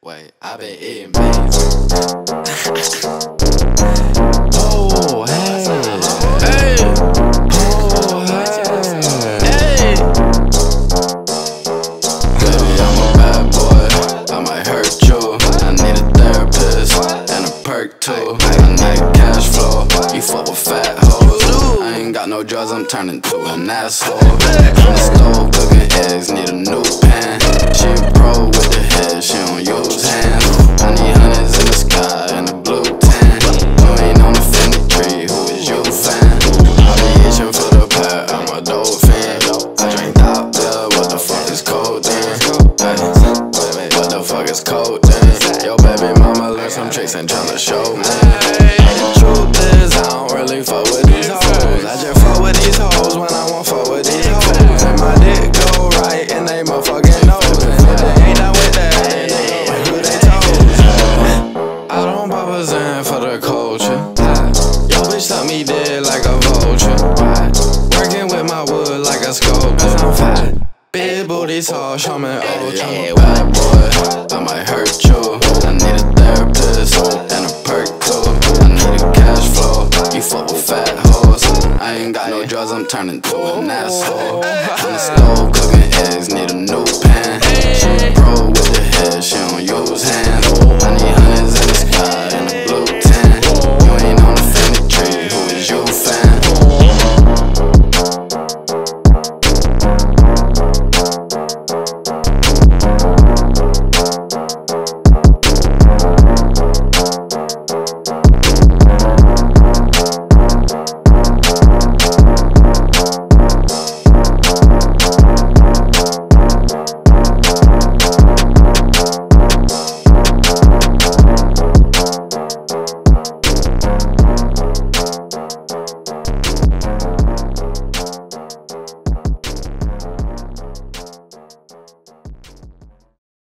Wait, I been eating beans. oh, hey. Hey. Oh, hey. Hey. Baby, I'm a bad boy. I might hurt you. I need a therapist and a perk too. I need cash flow. You fuck with fat hoes. I ain't got no drugs. I'm turning to an asshole. I'm a stove. Some tricks and tryna show me. The truth is, I don't really fuck with these hoes. I just fuck with these hoes when I want fuck with these hoes. And my dick go right in they motherfucking nose. And if they ain't down with that, then they ain't who they told. I don't pop a Xan for the culture. Yo, bitch, tuck me dead like a vulture. Working with my wood like a sculptor. I'm fat. Big booty tall, show me ultra. Yeah, boy, I might hurt you. I need I ain't got no drugs, I'm turning to an asshole.